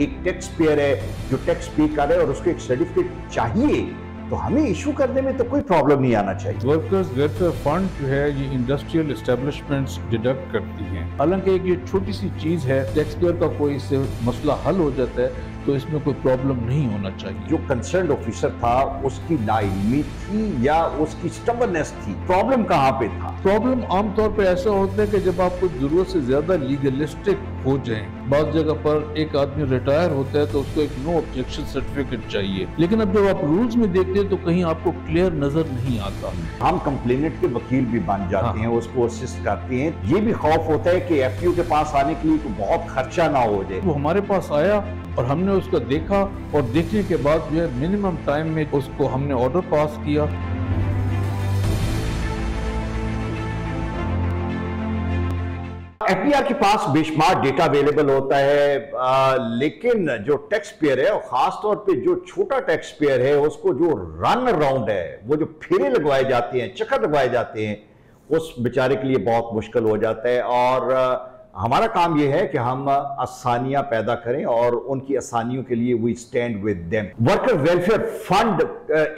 एक tax payer है, जो टैक्स पे कर रहे है और उसको एक सर्टिफिकेट चाहिए तो हमें इशू करने में तो कोई प्रॉब्लम नहीं आना चाहिए। वर्कर्स वेलफेयर फंड जो है, ये इंडस्ट्रियल एस्टेब्लिशमेंट्स डिडक्ट करती हैं। हालाँकि एक ये छोटी सी चीज़ है टैक्स पेयर का कोई इससे मसला हल हो जाता है तो इसमें कोई प्रॉब्लम नहीं होना चाहिए। जो कंसर्न ऑफिसर था उसकी लाइलमी थी या उसकी स्टबरनेस थी? प्रॉब्लम कहाँ पे था? प्रॉब्लम आमतौर पर ऐसा होता है कि जब आपको ज़रूरत से ज़्यादा लीगलिस्टिक हो जाए बाद जगह पर एक आदमी रिटायर होता है तो उसको एक नो ऑब्जेक्शन सर्टिफिकेट चाहिए। लेकिन अब जब आप रूल्स में देखते हैं तो कहीं आपको क्लियर नज़र नहीं आता। हम कंप्लेनेंट के वकील भी बन जाते हाँ। हैं उसको असिस्ट करते हैं। ये भी खौफ होता है कि एफ़ के पास आने के लिए तो बहुत खर्चा ना हो जाए। वो हमारे पास आया और हमने उसको देखा और देखने के बाद जो है मिनिमम टाइम में उसको हमने ऑर्डर पास किया। एफडीआर के पास बेशुमार डेटा अवेलेबल होता है आ, लेकिन जो टैक्स पेयर है और खास तौर पे जो छोटा टैक्स पेयर है उसको जो रन अराउंड है वो जो फेरे लगवाए जाते हैं चक्कर लगवाए जाते हैं उस बेचारे के लिए बहुत मुश्किल हो जाता है। और हमारा काम यह है कि हम आसानियाँ पैदा करें और उनकी आसानियों के लिए we stand with them worker welfare fund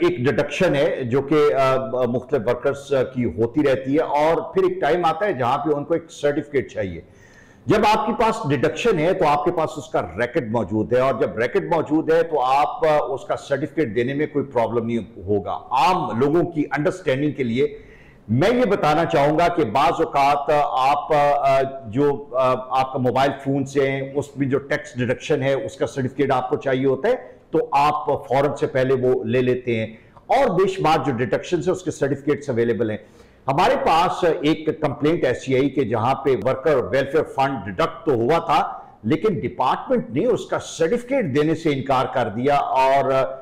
एक डिडक्शन है जो कि मुख्तलिफ़ वर्कर्स की होती रहती है और फिर एक टाइम आता है जहाँ पे उनको एक सर्टिफिकेट चाहिए। जब आपके पास डिडक्शन है तो आपके पास उसका रैकेट मौजूद है और जब रैकेट मौजूद है तो आप उसका सर्टिफिकेट देने में कोई प्रॉब्लम नहीं होगा। आम लोगों की अंडरस्टैंडिंग के लिए मैं ये बताना चाहूँगा कि बाज आप जो आपका मोबाइल फ़ोन से उसमें जो टैक्स डिडक्शन है, उसका सर्टिफिकेट आपको चाहिए होता है तो आप फॉरन से पहले वो ले लेते हैं। और बेशुमार जो डिडक्शन है उसके सर्टिफिकेट्स अवेलेबल हैं। हमारे पास एक कंप्लेंट ऐसी आई कि जहाँ पे वर्कर वेलफेयर फंड डिडक्ट तो हुआ था, लेकिन डिपार्टमेंट ने उसका सर्टिफिकेट देने से इनकार कर दिया और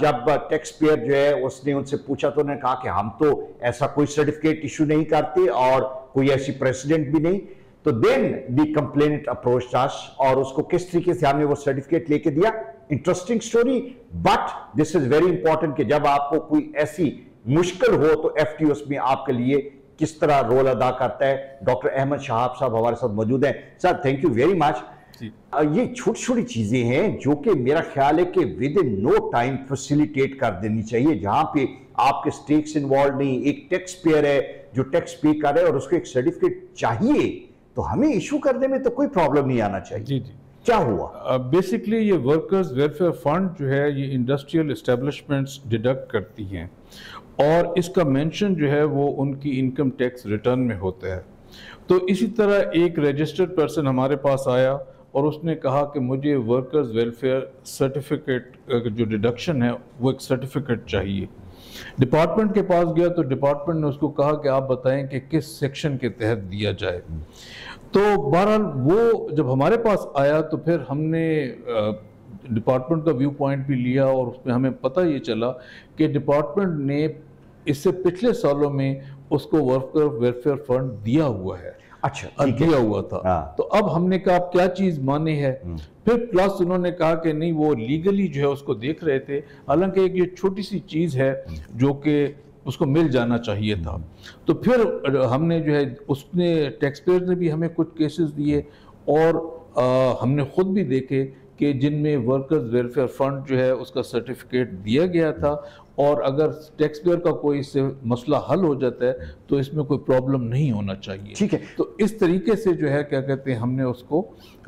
जब टैक्स पेयर जो है, उसने उनसे पूछा तो उन्होंने कहा कि हम तो ऐसा कोई सर्टिफिकेट इशू नहीं करते और कोई ऐसी प्रेसिडेंट भी नहीं। तो then the complaint approach us और उसको किस तरीके से हमने वो सर्टिफिकेट लेके दिया? Interesting story but this is very important कि जब आपको कोई ऐसी मुश्किल हो तो एफ़ टी उसमें आपके लिए किस तरह रोल अदा करता है? डॉक्टर अहमद शहाब साहब हमारे साथ मौजूद हैं। Sir thank you very much ये छोटी छोटी चीज़ें हैं जो कि मेरा ख्याल है कि within no time facilitate कर देनी चाहिए। जहाँ पे आपके स्टेक्स इन्वॉल्व नहीं एक टैक्स पेयर है जो टैक्स पे कर रहे और उसको एक सर्टिफिकेट चाहिए तो हमें इशू करने में तो कोई प्रॉब्लम नहीं आना चाहिए। जी जी। क्या हुआ? बेसिकली uh, ये वर्कर्स वेलफेयर फंड जो है ये इंडस्ट्रियल इस्टेब्लिशमेंट्स डिडक्ट करती हैं और इसका मेंशन जो है वो उनकी इनकम टैक्स रिटर्न में होता है। तो इसी तरह एक रजिस्टर्ड पर्सन हमारे पास आया और उसने कहा कि मुझे वर्कर्स वेलफेयर सर्टिफिकेट जो डिडक्शन है, वो एक सर्टिफिकेट चाहिए। डिपार्टमेंट के पास गया तो डिपार्टमेंट ने उसको कहा कि आप बताएँ कि किस सेक्शन के तहत दिया जाए। तो बहरहाल, वो जब हमारे पास आया तो फिर हमने डिपार्टमेंट का व्यू पॉइंट भी लिया और उसमें हमें पता ये चला कि डिपार्टमेंट ने इससे पिछले सालों में उसको वर्कर वेलफेयर फंड दिया हुआ है। अच्छा दिया हुआ था हाँ। तो अब हमने कहा क्या चीज़ माने है हम्म। फिर प्लस उन्होंने कहा कि नहीं वो लीगली जो है उसको देख रहे थे हालाँकि एक ये छोटी सी चीज़ है हम्म। जो कि उसको मिल जाना चाहिए था हम्म। तो फिर हमने जो है उसने टैक्स पेयर ने भी हमें कुछ केसेस दिए और आ, हमने खुद भी देखे कि जिनमें वर्कर्स वेलफेयर फंड जो है उसका सर्टिफिकेट दिया गया था और अगर टैक्स पेयर का कोई इससे मसला हल हो जाता है तो इसमें कोई प्रॉब्लम नहीं होना चाहिए। ठीक है। तो इस तरीके से जो है क्या कहते हैं हमने उसको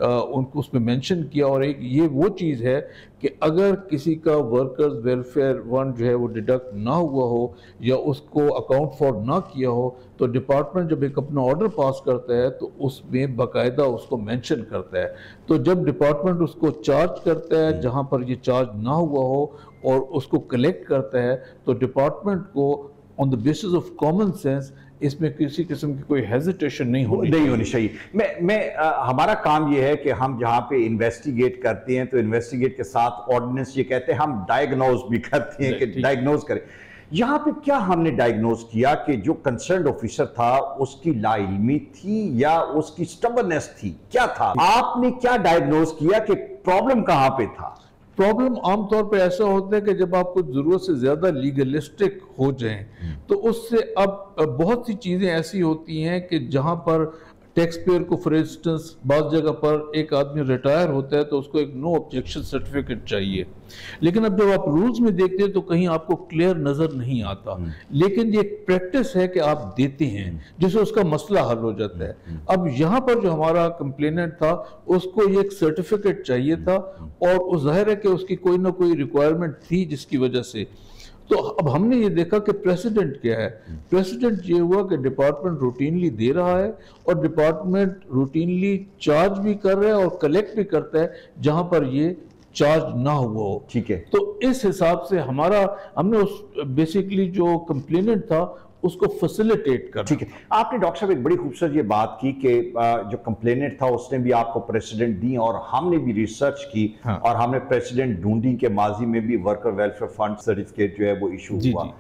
आ, उनको उसमें मेंशन किया और एक ये वो चीज़ है कि अगर किसी का वर्कर्स वेलफेयर फंड जो है वो डिडक्ट ना हुआ हो या उसको अकाउंट फॉर ना किया हो तो डिपार्टमेंट जब एक अपना ऑर्डर पास करता है तो उसमें बाकायदा उसको मेंशन करता है। तो जब डिपार्टमेंट उसको चार्ज करता है जहाँ पर ये चार्ज ना हुआ हो और उसको कलेक्ट करता है तो डिपार्टमेंट को on the basis of common sense इसमें किसी किस्म की कोई हेजिटेशन नहीं होनी नहीं होनी चाहिए। मैं मैं आ, हमारा काम ये है कि हम जहाँ पे इन्वेस्टिगेट करते हैं तो इन्वेस्टिगेट के साथ ऑर्डिनेंस ये कहते हैं हम डायग्नोज भी करते हैं कि डायग्नोज करें। यहाँ पे क्या हमने डायग्नोज किया कि जो कंसर्न ऑफिसर था उसकी लाइलमी थी या उसकी स्टबरनेस थी? क्या था? आपने क्या डायग्नोज किया कि प्रॉब्लम कहाँ पे था? प्रॉब्लम आमतौर पर ऐसा होता है कि जब आपको ज़रूरत से ज़्यादा लीगलिस्टिक हो जाए तो उससे अब बहुत सी चीज़ें ऐसी होती हैं कि जहाँ पर टैक्स पेयर को फॉर इंस्टेंस बाज़ जगह पर एक आदमी रिटायर होता है तो उसको एक नो ऑब्जेक्शन सर्टिफिकेट चाहिए। लेकिन अब जब आप रूल्स में देखते हैं तो कहीं आपको क्लियर नज़र नहीं आता। लेकिन ये एक प्रैक्टिस है कि आप देते हैं जिससे उसका मसला हल हो जाता है। अब यहाँ पर जो हमारा कंप्लेनेंट था उसको ये एक सर्टिफिकेट चाहिए था और ज़ाहिर है कि उसकी कोई ना कोई रिक्वायरमेंट थी जिसकी वजह से तो अब हमने ये देखा कि प्रेसिडेंट क्या है? प्रेसिडेंट ये हुआ कि डिपार्टमेंट रूटीनली दे रहा है और डिपार्टमेंट रूटीनली चार्ज भी कर रहा है और कलेक्ट भी करता है, जहाँ पर ये चार्ज ना हुआ हो ठीक है तो इस हिसाब से हमारा हमने उस बेसिकली जो कंप्लेनेंट था उसको फैसिलिटेट कर ठीक है आपने डॉक्टर साहब एक बड़ी खूबसूरत ये बात की कि जो कंप्लेनेंट था उसने भी आपको प्रेसिडेंट दी और हमने भी रिसर्च की हाँ। और हमने प्रेसिडेंट ढूंढी के माजी में भी वर्कर वेलफेयर फंड सर्टिफिकेट जो है वो इशू हुआ जी।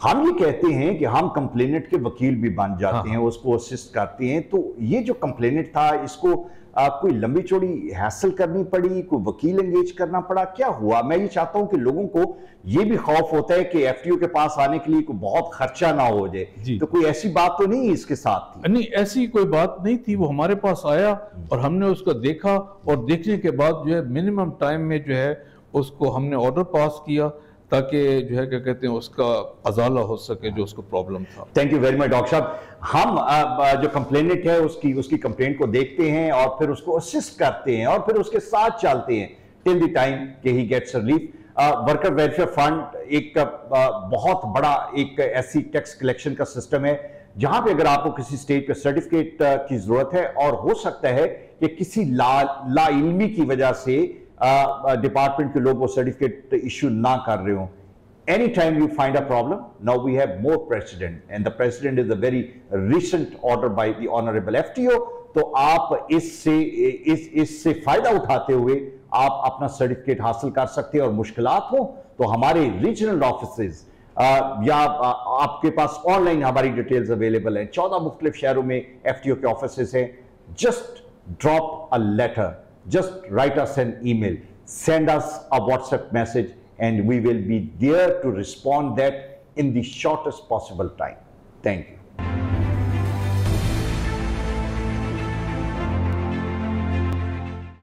हम ये कहते हैं कि हम कंप्लेनेंट के वकील भी बन जाते हाँ। हैं उसको असिस्ट करते हैं तो ये जो कंप्लेनेंट था इसको कोई लंबी चौड़ी हैसल करनी पड़ी कोई वकील एंगेज करना पड़ा क्या हुआ? मैं ये चाहता हूँ कि लोगों को ये भी खौफ होता है कि एफटीओ के पास आने के लिए कोई बहुत खर्चा ना हो जाए। तो कोई ऐसी बात तो नहीं इसके साथ थी? नहीं ऐसी कोई बात नहीं थी। वो हमारे पास आया और हमने उसको देखा और देखने के बाद जो है मिनिमम टाइम में जो है उसको हमने ऑर्डर पास किया। ताकि जो है क्या कहते हैं उसका अजाला हो सके जो उसको प्रॉब्लम था। Thank you very much doctor साहब। हम जो कंप्लेनेंट है उसकी उसकी कंप्लेंट को देखते हैं और फिर उसको असिस्ट करते हैं और फिर उसके साथ चलते हैं। टिल द टाइम के he gets relief worker welfare fund एक uh, बहुत बड़ा एक ऐसी टैक्स कलेक्शन का सिस्टम है जहाँ पे अगर आपको किसी स्टेट पे सर्टिफिकेट की ज़रूरत है और हो सकता है कि किसी ला ला इल्मी की वजह से डिपार्टमेंट के लोग वो सर्टिफिकेट इशू ना कर रहे हो। Anytime you find a problem, now we have more precedent and the precedent is a very recent order by the honorable FTO तो आप इससे, इस, इससे फ़ायदा उठाते हुए आप अपना सर्टिफिकेट हासिल कर सकते हैं और मुश्किलात हो। तो हमारे रीजनल ऑफ़िस या आपके पास ऑनलाइन हमारी डिटेल्स अवेलेबल हैं। चौदह मुख्तलिफ़ शहरों में एफटीओ के ऑफ़िस हैं। Just drop a letter just write us an email, send us a WhatsApp message, and we will be there to respond that in the shortest possible time. Thank you.